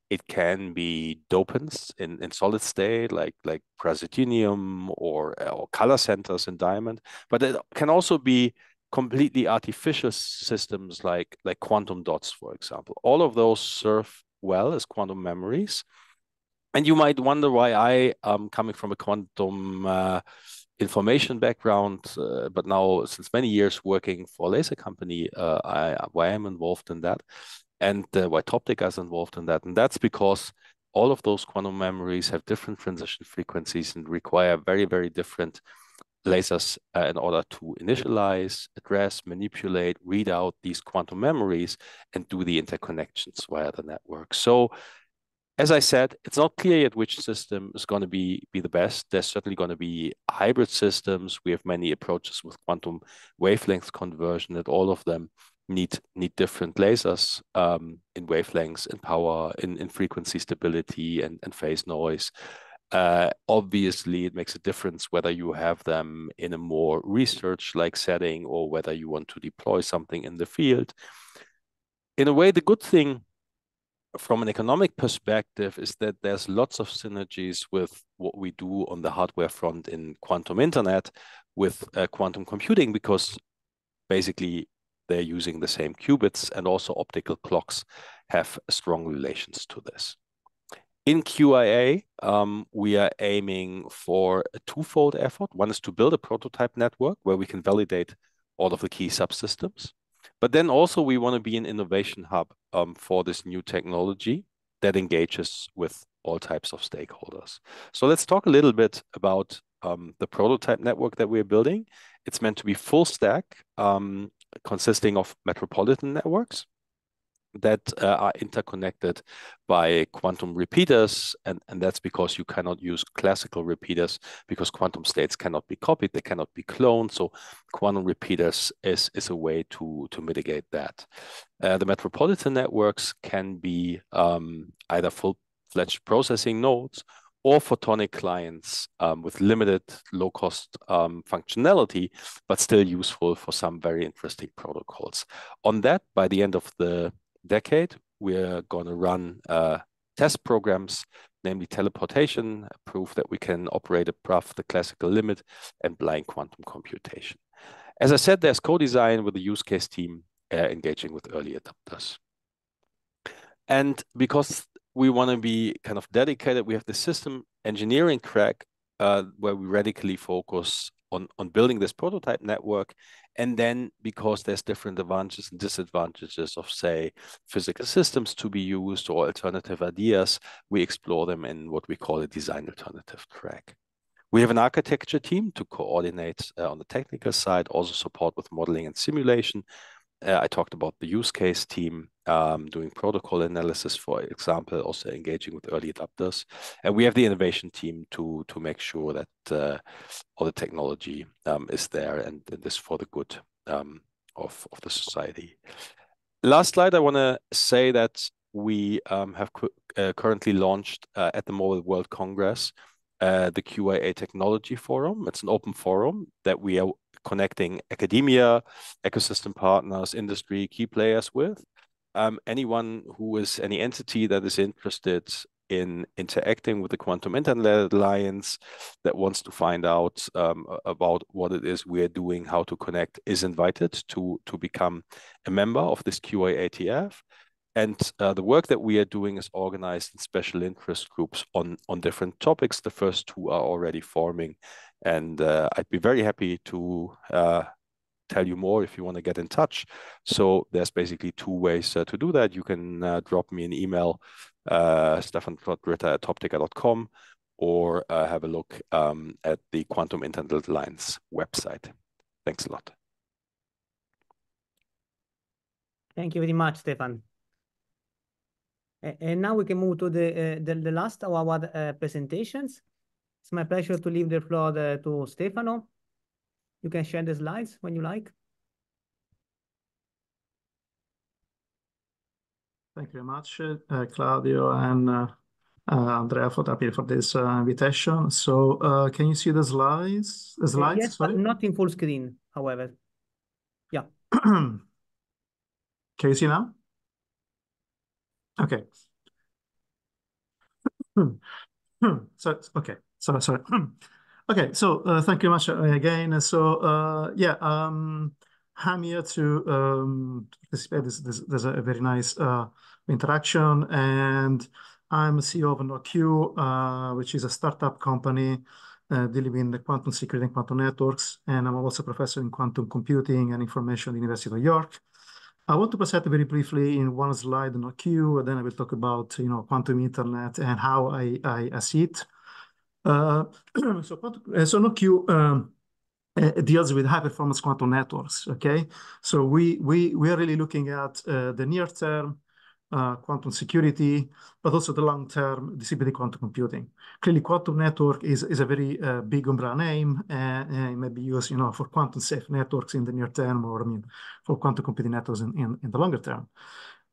It can be dopants in, in solid state, like like praseodymium or, or color centers in diamond, but it can also be completely artificial systems like like quantum dots, for example. All of those serve well as quantum memories. And you might wonder why I am coming from a quantum uh, information background, uh, but now since many years working for a laser company, uh, I, why I'm involved in that, and uh, why Toptica is involved in that, and that's because all of those quantum memories have different transition frequencies and require very very different lasers uh, in order to initialize, address, manipulate, read out these quantum memories, and do the interconnections via the network. So as I said, it's not clear yet which system is going to be, be the best. There's certainly going to be hybrid systems. We have many approaches with quantum wavelength conversion that all of them need need different lasers um, in wavelengths, in power, in, in frequency stability and, and phase noise. Uh, obviously, it makes a difference whether you have them in a more research-like setting or whether you want to deploy something in the field. In a way, the good thing from an economic perspective is that there's lots of synergies with what we do on the hardware front in quantum internet with uh, quantum computing because basically they're using the same qubits and also optical clocks have strong relations to this. In QIA, um, we are aiming for a twofold effort. One is to build a prototype network where we can validate all of the key subsystems. But then also we want to be an innovation hub um, for this new technology that engages with all types of stakeholders. So let's talk a little bit about um, the prototype network that we're building. It's meant to be full stack, um, consisting of metropolitan networks that uh, are interconnected by quantum repeaters. And, and that's because you cannot use classical repeaters because quantum states cannot be copied, they cannot be cloned. So quantum repeaters is, is a way to, to mitigate that. Uh, the metropolitan networks can be um, either full-fledged processing nodes or photonic clients um, with limited low-cost um, functionality, but still useful for some very interesting protocols. On that, by the end of the decade, we're going to run uh, test programs, namely teleportation, prove that we can operate above the classical limit, and blind quantum computation. As I said, there's co-design with the use case team uh, engaging with early adopters. And because we want to be kind of dedicated, we have the system engineering track uh, where we radically focus on, on building this prototype network and then because there's different advantages and disadvantages of, say, physical systems to be used or alternative ideas, we explore them in what we call a design alternative track. We have an architecture team to coordinate uh, on the technical side, also support with modeling and simulation. Uh, I talked about the use case team um, doing protocol analysis, for example, also engaging with early adopters. And we have the innovation team to to make sure that uh, all the technology um, is there and, and is for the good um, of, of the society. Last slide, I want to say that we um, have uh, currently launched uh, at the Mobile World Congress uh, the QIA Technology Forum. It's an open forum that we are connecting academia, ecosystem partners, industry, key players with um, anyone who is any entity that is interested in interacting with the Quantum Internet Alliance that wants to find out um, about what it is we're doing, how to connect, is invited to, to become a member of this QIATF. And uh, the work that we are doing is organized in special interest groups on, on different topics. The first two are already forming. And uh, I'd be very happy to uh, tell you more if you want to get in touch. So there's basically two ways uh, to do that. You can uh, drop me an email, uh, stephan.ritter at toptica.com, or uh, have a look um, at the Quantum Internet Alliance website. Thanks a lot. Thank you very much, Stephan. And now we can move to the, uh, the, the, last of our uh, presentations. It's my pleasure to leave the floor uh, to Stefano you can share the slides when you like. Thank you very much, uh, Claudio and uh, uh, Andrea for, for this uh, invitation. So uh, can you see the slides? The slides, yes, sorry? but not in full screen, however. Yeah. can you see now? Okay. So, okay. Sorry, sorry. Okay, so uh, thank you much uh, again. So, uh, yeah, um, I'm here to um, participate. This, this, there's a very nice uh, interaction, and I'm CEO of nodeQ, uh, which is a startup company uh, dealing in the quantum security and quantum networks, and I'm also a professor in quantum computing and information at the University of New York. I want to present very briefly in one slide nodeQ, and then I will talk about you know quantum internet and how I, I, I see it. So, so nodeQ deals with high performance quantum networks. Okay, so we we we are really looking at uh, the near term uh, quantum security, but also the long term distributed quantum computing. Clearly, quantum network is is a very uh, big umbrella name, and, and it may be used, you know, for quantum safe networks in the near term, or I mean, for quantum computing networks in, in, in the longer term.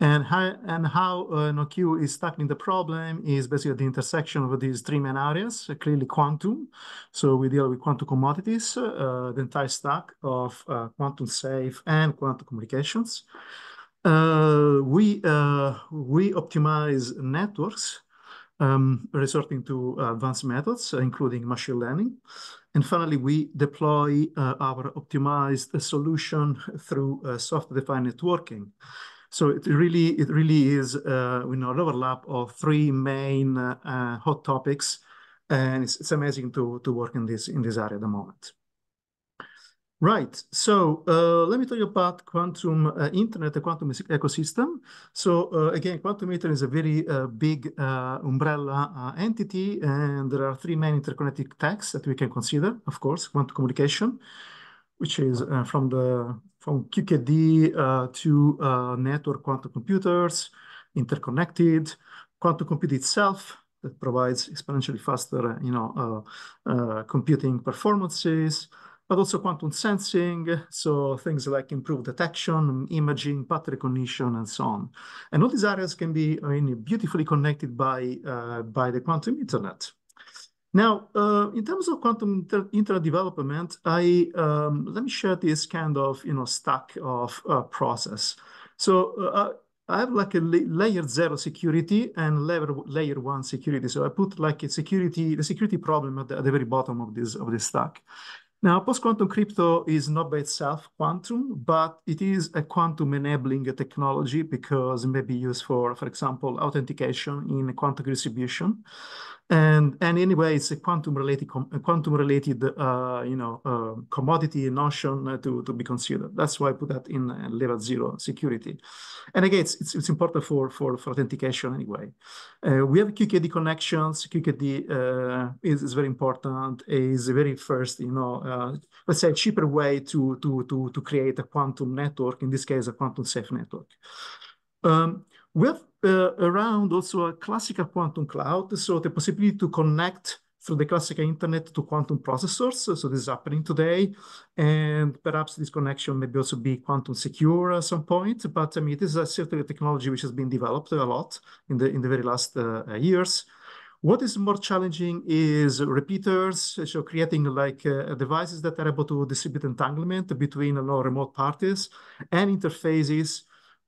And how, and how uh, nodeQ is tackling the problem is basically the intersection of these three main areas, uh, clearly quantum. So we deal with quantum commodities, uh, the entire stack of uh, quantum safe and quantum communications. Uh, we, uh, we optimize networks um, resorting to advanced methods, including machine learning. And finally, we deploy our optimized solution through software-defined networking. So it really, it really is, uh, know, an overlap of three main uh, hot topics, and it's, it's amazing to to work in this in this area at the moment. Right. So uh, let me tell you about quantum uh, internet, the quantum ecosystem. So uh, again, quantum internet is a very uh, big umbrella entity, and there are three main interconnected techs that we can consider. Of course, quantum communication, which is from the from QKD uh, to uh, network quantum computers, interconnected, quantum compute itself that provides exponentially faster, you know, uh, computing performances, but also quantum sensing, so things like improved detection, imaging, pattern recognition, and so on. And all these areas can be I mean, beautifully connected by, uh, by the quantum internet. Now, uh, in terms of quantum inter development, I um, let me share this kind of you know stack of uh, process. So uh, I have like a layer zero security and layer layer one security. So I put like a security the security problem at the, at the very bottom of this of this stack. Now, post-quantum crypto is not by itself quantum, but it is a quantum enabling technology because it may be used for, for example, authentication in quantum distribution. And, and anyway, it's a quantum related, quantum related, uh, you know, uh, commodity notion to, to be considered. That's why I put that in uh, level zero security. And again, it's, it's, it's important for, for, for authentication anyway. Uh, we have QKD connections. QKD uh, is, is very important. Is the very first, you know, uh, let's say, cheaper way to, to, to, to create a quantum network, in this case, a quantum safe network. Um, we have uh, around also a classical quantum cloud, so the possibility to connect through the classical internet to quantum processors. So this is happening today. And perhaps this connection may also be quantum secure at some point. But I mean, this is a certainly technology which has been developed a lot in the in the very last uh, years. What is more challenging is repeaters, so creating like uh, devices that are able to distribute entanglement between remote parties and interfaces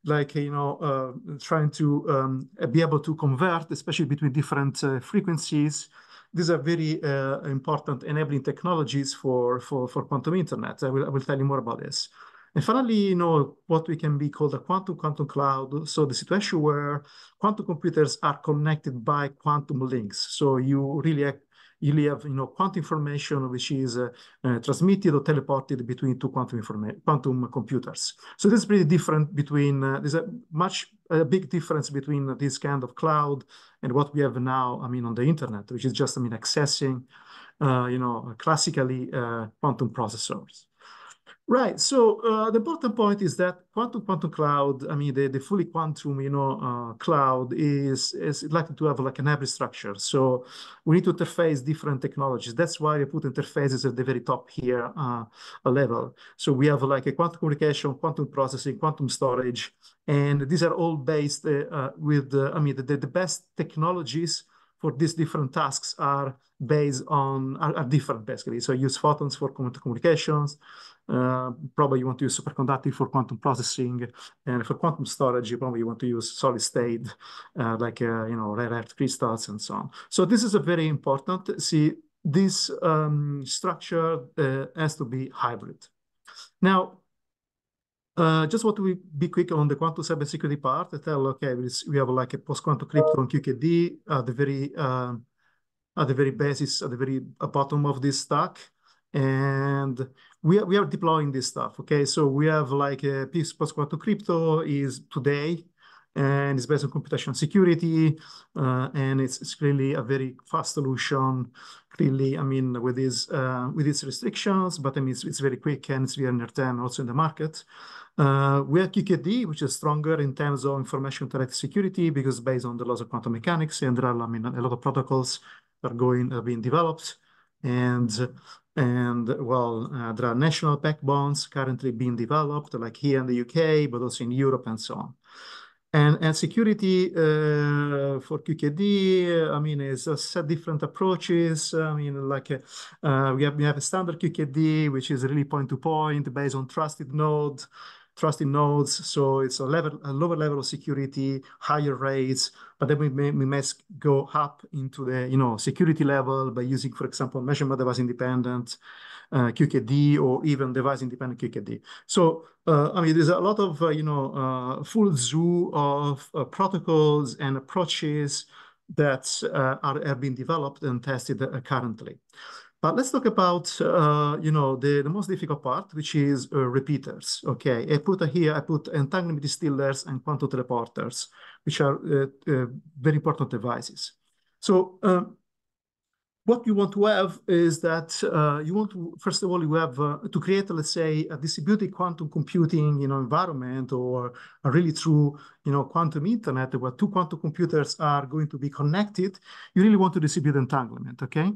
like you know uh, trying to um, be able to convert, especially between different uh, frequencies. These are very uh, important enabling technologies for, for, for quantum internet. I will, I will tell you more about this. And finally, you know, what we can be called a quantum quantum cloud. So the situation where quantum computers are connected by quantum links. So you really you have you know quantum information which is uh, uh, transmitted or teleported between two quantum quantum computers. So this is pretty different between uh, there's a much a big difference between this kind of cloud and what we have now. I mean on the internet, which is just I mean accessing uh, you know classically uh, quantum processors. Right. So uh, the important point is that quantum quantum cloud, I mean, the, the fully quantum, you know, uh, cloud is, is likely to have like an hybrid structure. So we need to interface different technologies. That's why I put interfaces at the very top here uh, level. So we have like a quantum communication, quantum processing, quantum storage, and these are all based uh, uh, with, I mean, the, the best technologies for these different tasks are based on, are, are different basically. So use photons for quantum communications, uh, probably you want to use superconducting for quantum processing, and for quantum storage, you probably want to use solid state, uh, like uh, you know rare earth crystals and so on. So this is a very important. See, this um, structure uh, has to be hybrid. Now, uh, just want to be quick on the quantum cybersecurity part. I tell, okay, we have like a post-quantum crypto on QKD at the very uh, at the very basis, at the very bottom of this stack. And we are, we are deploying this stuff, okay? So we have like a piece post-quantum crypto is today, and it's based on computational security, uh, and it's, it's really a very fast solution. Clearly, I mean, with these uh, with its restrictions, but I mean, it's, it's very quick and it's very near term also in the market. Uh, we have QKD, which is stronger in terms of information security because based on the laws of quantum mechanics, and there are, I mean, a lot of protocols are going are being developed, and and well, uh, there are national backbones currently being developed, like here in the UK, but also in Europe and so on. And, and security uh, for QKD, I mean, is a set different approaches. I mean, like uh, we, have, we have a standard QKD, which is really point to point based on trusted node trusted nodes. So it's a level, a lower level of security, higher rates, but then we may, we may go up into the, you know, security level by using, for example, measurement device independent uh, QKD or even device independent QKD. So, uh, I mean, there's a lot of, uh, you know, uh, full zoo of uh, protocols and approaches that uh, are, being developed and tested currently. But let's talk about, uh, you know, the, the most difficult part, which is uh, repeaters. Okay, I put here, I put entanglement distillers and quantum teleporters, which are uh, uh very important devices. So um, what you want to have is that uh, you want to, first of all, you have uh, to create, let's say, a distributed quantum computing, you know, environment or a really true, you know, quantum internet where two quantum computers are going to be connected. You really want to distribute entanglement, okay?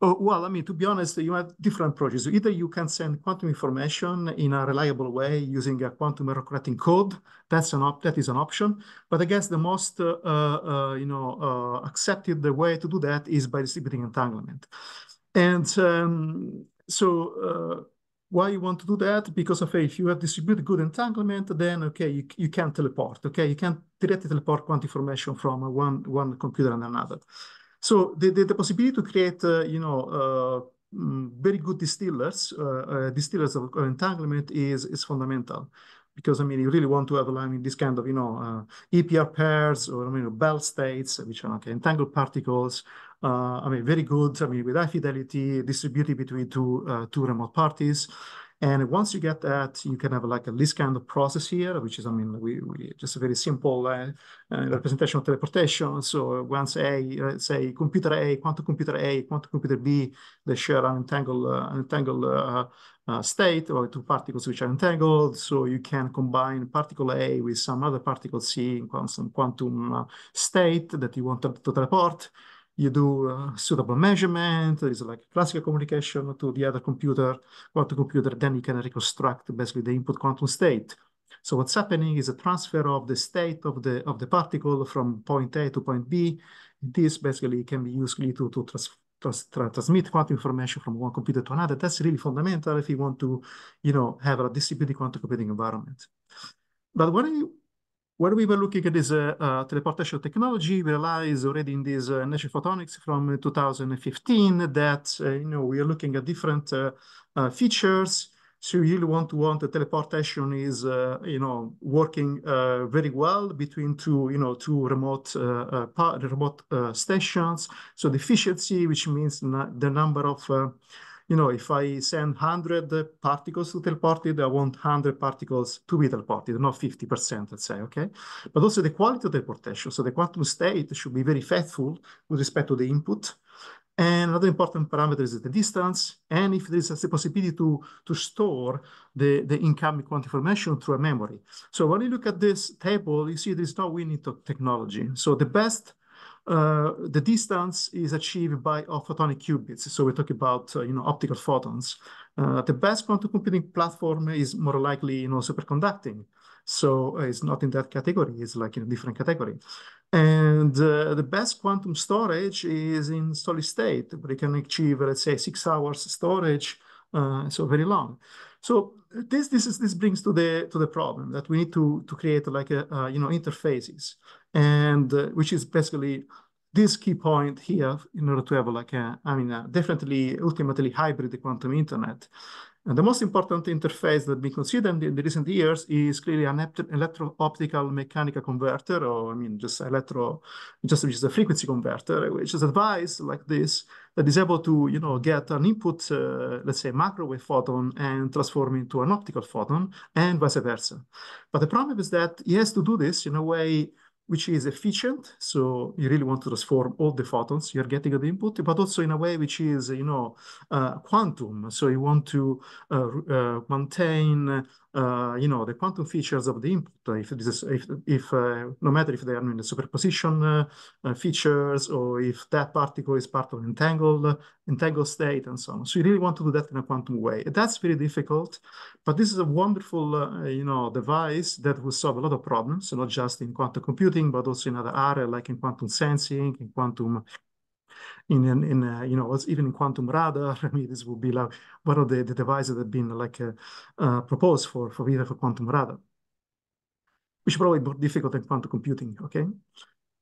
Oh, well, I mean, to be honest, you have different approaches. Either you can send quantum information in a reliable way using a quantum error correcting code. That's an op that is an option. But I guess the most, uh, uh, you know, uh, accepted the way to do that is by distributing entanglement. And um, so uh, why you want to do that? Because of if you have distributed good entanglement, then okay, you, you can teleport. Okay, you can directly teleport quantum information from one one computer and another. So the, the, the possibility to create, uh, you know, uh, mm, very good distillers, uh, uh, distillers of entanglement is, is fundamental. Because, I mean, you really want to have, I mean, this kind of, you know, uh, EPR pairs or, I mean, Bell states, which are, entangled particles, uh, I mean, very good, I mean, with high fidelity, distributed between two, two remote parties. And once you get that, you can have like a list kind of process here, which is, I mean, we, we just a very simple uh, uh, representation of teleportation. So once A, say computer A, quantum computer A, quantum computer B, they share an entangled, uh, entangled uh, uh, state or two particles which are entangled. So you can combine particle A with some other particle C in some quantum uh, state that you want to teleport you do a suitable measurement, there is like classical communication to the other computer, quantum computer, then you can reconstruct basically the input quantum state. So what's happening is a transfer of the state of the of the particle from point A to point B. This basically can be used to, to trans, trans, transmit quantum information from one computer to another. That's really fundamental if you want to, you know, have a distributed quantum computing environment. But when you when we were looking at this uh, uh, teleportation technology, we realized already in this uh, Nature Photonics from 2015 that uh, you know we are looking at different uh, uh, features. So you really want to want the teleportation is you know working very well between two you know two remote remote stations. So the efficiency, which means the number of you know, if I send 100 particles to teleported, I want 100 particles to be teleported, not 50%, let's say, okay? But also the quality of teleportation. So the quantum state should be very faithful with respect to the input. And another important parameter is the distance. And if there is a possibility to, to store the, the incoming quantum information through a memory. So when you look at this table, you see there's no winning technology. So the best uh, the distance is achieved by photonic qubits. So we talk about, uh, you know, optical photons. Uh, the best quantum computing platform is more likely, you know, superconducting. So uh, it's not in that category, it's like in a different category. And uh, the best quantum storage is in solid state, but you can achieve, let's say, six hours storage, so very long. So this this is this brings to the to the problem that we need to to create like a uh, you know interfaces. And uh, which is basically this key point here in order to have like a I mean definitely ultimately hybrid quantum internet and the most important interface that we considered in the recent years is clearly an electro-optical mechanical converter, or I mean, just electro, just which is a frequency converter, which is a device like this that is able to, you know, get an input, uh, let's say, microwave photon and transform into an optical photon, and vice versa. But the problem is that he has to do this in a way which is efficient. So you really want to transform all the photons you're getting at the input, but also in a way which is, you know, uh, quantum. So you want to uh, uh, maintain uh, you know, the quantum features of the input, if this is, if, if uh, no matter if they are in the superposition uh, uh, features or if that particle is part of entangled, entangled state and so on. So you really want to do that in a quantum way. That's very difficult, but this is a wonderful, uh, you know, device that will solve a lot of problems, so not just in quantum computing, but also in other areas like in quantum sensing, in quantum in in, in uh, you know even in quantum radar. I mean, this would be like one of the, the devices that have been like uh, uh, proposed for for even for quantum radar, which is probably more difficult than quantum computing. Okay.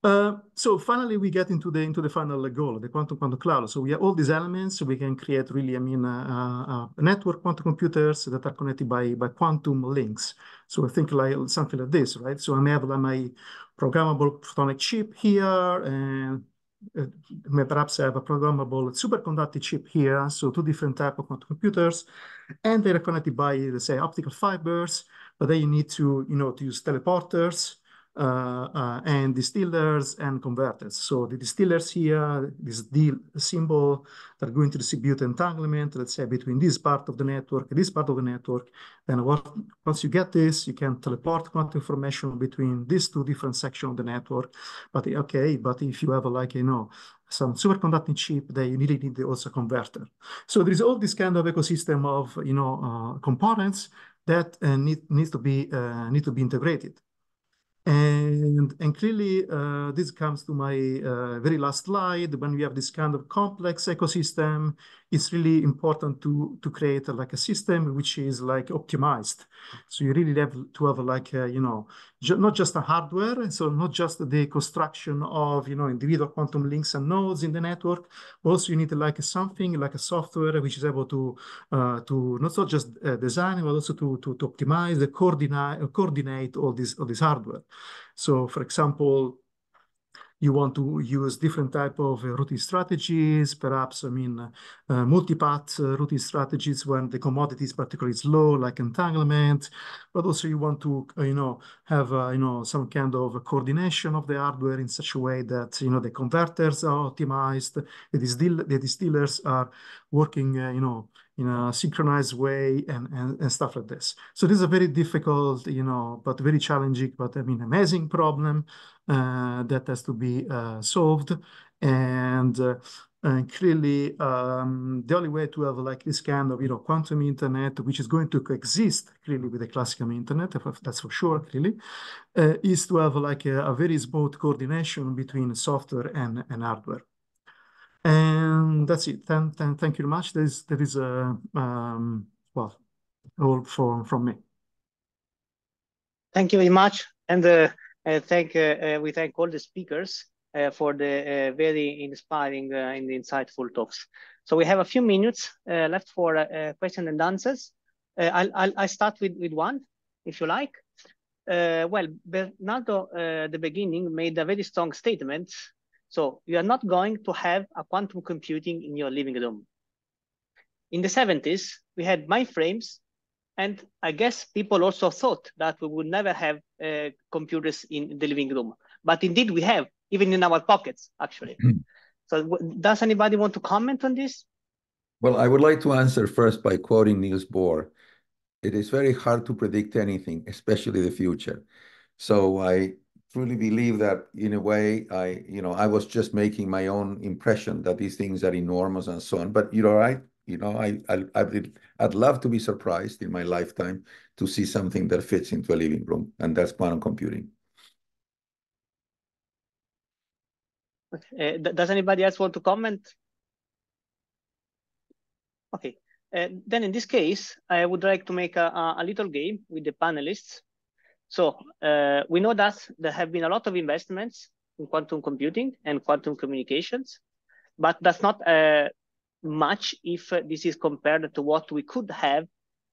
Uh, so finally, we get into the into the final goal, the quantum quantum cloud. So we have all these elements. We can create really, I mean, uh, uh, network quantum computers that are connected by by quantum links. So I think like something like this, right? So I may have like my programmable photonic chip here, and may perhaps have a programmable superconducting chip here, so two different type of quantum computers, and they're connected by, let's say, optical fibers, but then you need to, you know, to use teleporters, uh, uh, and distillers and converters. So the distillers here, this deal symbol they're going to distribute entanglement, let's say between this part of the network, this part of the network. Then once you get this, you can teleport quantum information between these two different sections of the network. But okay, but if you have like, you know, some superconducting chip, then you need, need also converter. So there is all this kind of ecosystem of, you know, uh, components that uh, need, needs to be, uh, need to be integrated. And, and clearly, uh, this comes to my uh, very last slide. When we have this kind of complex ecosystem, it's really important to, to create a, like a system which is like optimized. So you really have to have like, a, you know, ju not just a hardware, so not just the construction of, you know, individual quantum links and nodes in the network. Also, you need like something like a software which is able to, uh, to not so just uh, design, but also to, to, to optimize, the coordinate, coordinate all this, all this hardware. So for example, you want to use different type of uh, routing strategies, perhaps, I mean, uh, uh, multipath uh, routing strategies when the commodity is particularly low, like entanglement, but also you want to, uh, you know, have, uh, you know, some kind of coordination of the hardware in such a way that, you know, the converters are optimized, the, distill the distillers are working, you know, in a synchronized way and, and, and stuff like this. So this is a very difficult, you know, but very challenging, but I mean, amazing problem uh, that has to be uh, solved. And, uh, and clearly, um, the only way to have like this kind of, you know, quantum internet, which is going to coexist clearly with the classical internet, that's for sure, clearly, uh, is to have like a, a very smooth coordination between software and, and hardware. And that's it. Thank, thank, thank you very much. There is, there is a, um, well, all from, from me. Thank you very much. And uh, uh, thank, uh, uh we thank all the speakers uh, for the uh, very inspiring and insightful talks. So we have a few minutes left for uh, question and answers. I'll, I'll, I'll, start with, with one, if you like. well, Bernardo, at the beginning, made a very strong statement so you are not going to have a quantum computing in your living room. In the 70s, we had mainframes, and I guess people also thought that we would never have uh, computers in the living room. But indeed, we have, even in our pockets, actually. Mm. So does anybody want to comment on this? Well, I would like to answer first by quoting Niels Bohr. It is very hard to predict anything, especially the future. So I truly believe that in a way I, you know, I was just making my own impression that these things are enormous and so on. But you're right. You know, I, I, I'd, I'd love to be surprised in my lifetime to see something that fits into a living room, and that's quantum computing. Uh, does anybody else want to comment? Okay. Uh, then in this case, I would like to make a, a little game with the panelists. So uh, we know that there have been a lot of investments in quantum computing and quantum communications, but that's not uh, much if uh, this is compared to what we could have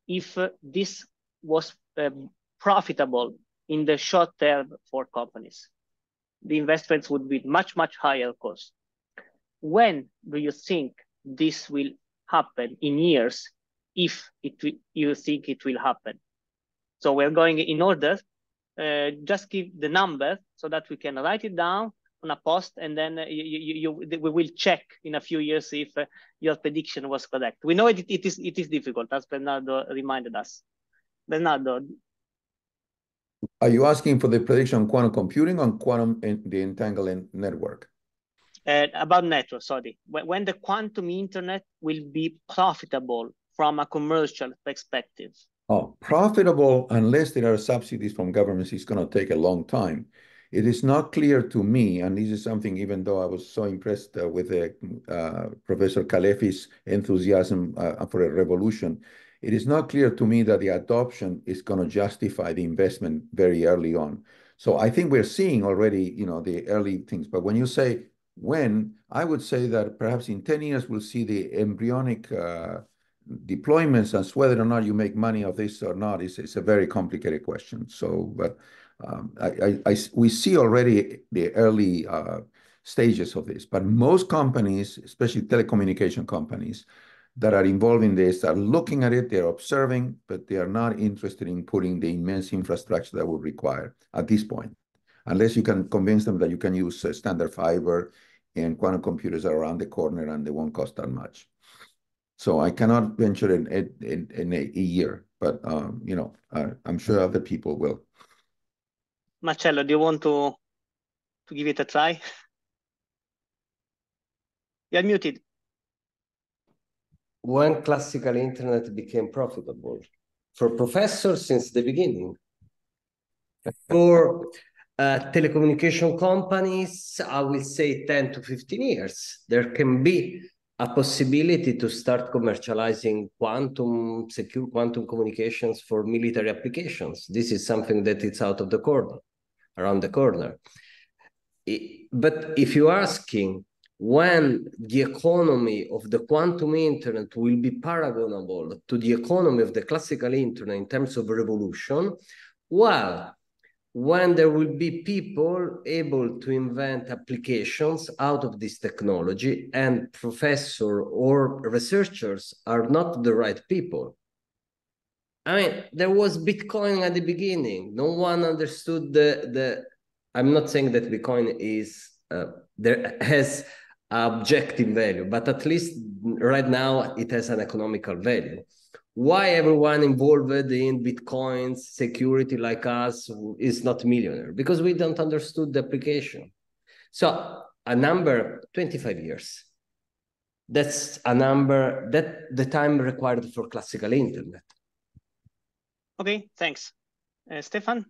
if uh, this was um, profitable in the short term for companies. The investments would be much, much higher, cost. When do you think this will happen in years, if it you think it will happen? So we're going in order. Uh, just give the number so that we can write it down on a post, and then uh, you, you, you, we will check in a few years if uh, your prediction was correct. We know it, it is it is difficult, as Bernardo reminded us. Bernardo. Are you asking for the prediction on quantum computing on quantum in the entanglement network? Uh, about network, sorry. When, when the quantum internet will be profitable from a commercial perspective? Oh, profitable unless there are subsidies from governments is going to take a long time. It is not clear to me, and this is something, even though I was so impressed uh, with uh, Professor Caleffi's enthusiasm uh, for a revolution, it is not clear to me that the adoption is going to justify the investment very early on. So I think we're seeing already, you know, the early things. But when you say when, I would say that perhaps in 10 years we'll see the embryonic uh, deployments as whether or not you make money of this or not is, is a very complicated question. So, but we see already the early uh, stages of this, but most companies, especially telecommunication companies that are involved in this, are looking at it, they're observing, but they are not interested in putting the immense infrastructure that would require at this point, unless you can convince them that you can use uh, standard fiber and quantum computers are around the corner and they won't cost that much. So I cannot venture in, a year, but um, you know, uh, I'm sure other people will. Marcello, do you want to to give it a try? You're muted. When classical internet became profitable for professors since the beginning. For uh, telecommunication companies, I will say 10 to 15 years. There can be a possibility to start commercializing quantum secure quantum communications for military applications. This is something that it's out of the corner around the corner. But if you're asking when the economy of the quantum internet will be paragonable to the economy of the classical internet in terms of revolution, well, when there will be people able to invent applications out of this technology and professor or researchers are not the right people I mean, there was Bitcoin at the beginning. No one understood the the. I'm not saying that Bitcoin is uh, there has objective value, but at least right now it has an economical value. Why everyone involved in Bitcoins security like us is not millionaire? Because we don't understood the application. So a number 25 years. That's a number that the time required for classical internet. Okay, thanks. Uh, Stephan?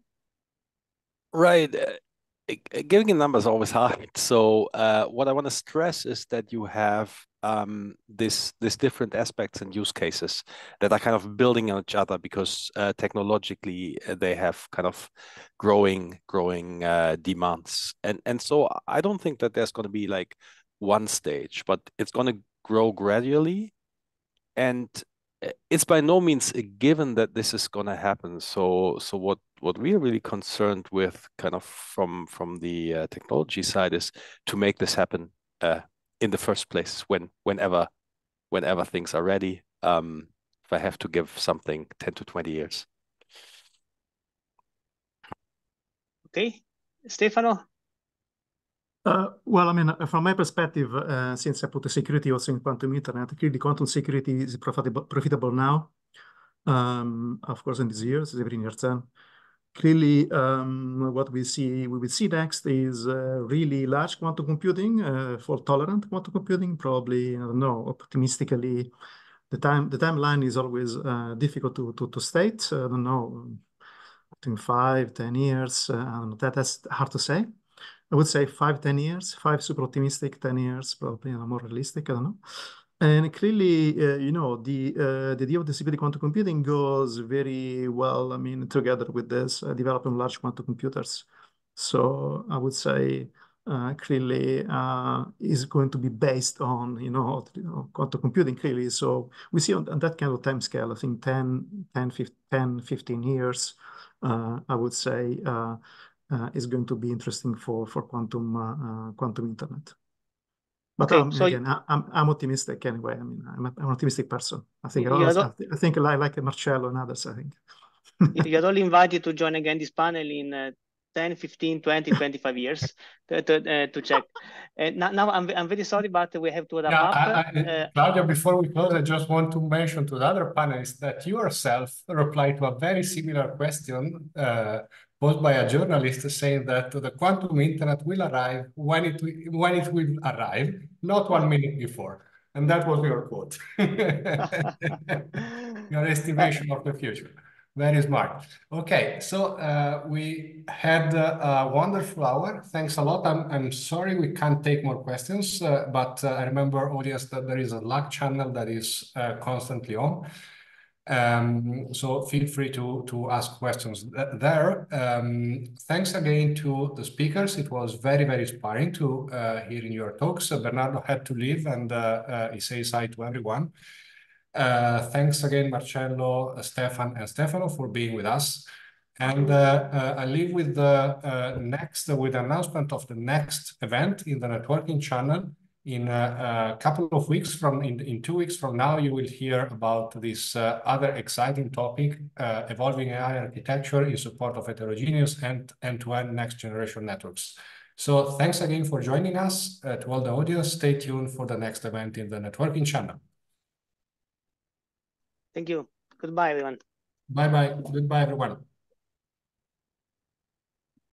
Right. Uh, giving a number is always hard. So uh, what I want to stress is that you have um, this this different aspects and use cases that are kind of building on each other because uh, technologically uh, they have kind of growing growing uh, demands. And and so I don't think that there's going to be like one stage, but it's going to grow gradually. And it's by no means a given that this is going to happen. So, so what what we are really concerned with, kind of from from the uh, technology side, is to make this happen uh, in the first place. When whenever whenever things are ready. Um, if I have to give something, ten to twenty years. Okay, Stefano. Uh, well, I mean, uh, from my perspective, uh, since I put the security also in quantum internet, clearly quantum security is profitable, profitable now. Um, of course, in these years, every year 10. Clearly, um, what we see, we will see next is uh, really large quantum computing, uh, fault tolerant quantum computing. Probably, I don't know, optimistically, the time the timeline is always uh, difficult to, to to state. I don't know, between five, ten years. that that's hard to say. I would say five, 10 years, five super optimistic, 10 years, probably you know, more realistic, I don't know. And clearly, uh, you know, the uh, the idea of distributed quantum computing goes very well, I mean, together with this uh, development of large quantum computers. So I would say uh, clearly uh, is going to be based on, you know, you know, quantum computing clearly. So we see on, on that kind of time scale, I think 10, 10, 15, 10, 15 years, uh, I would say is going to be interesting for, for quantum, quantum internet. But okay, um, so again, I, am I'm optimistic anyway. I mean, I'm, a, I'm an optimistic person. I think I, I think I like Marcello and others. I think you're all invited to join again this panel in uh, 10, 15, 20, 25 years to to, uh, to check. And now, now I'm I'm very sorry, but we have to wrap yeah, up. I, I, uh, Claudio, before we close, I just want to mention to the other panelists that you yourself replied to a very similar question uh, posed by a journalist saying that the quantum internet will arrive when it when it will arrive, not one minute before. And that was your quote. your estimation of the future. Very smart. Okay, so uh, we had uh, a wonderful hour. Thanks a lot. I'm, I'm sorry we can't take more questions, uh, but uh, I remember, audience, that there is a Slack channel that is uh, constantly on. Um, so feel free to, to ask questions there. Um, thanks again to the speakers. It was very, very inspiring to uh, hearing your talks. Uh, Bernardo had to leave and uh, uh he says hi to everyone. Uh, thanks again, Marcello, Stephan, and Stefano for being with us. And uh, I leave with the next, with announcement of the next event in the networking channel in a, a, couple of weeks from in, in two weeks from now you will hear about this uh, other exciting topic uh, evolving ai architecture in support of heterogeneous and end-to-end next generation networks. So thanks again for joining us uh, to all the audience. Stay tuned for the next event in the networking channel. Thank you. Goodbye everyone. Bye bye goodbye everyone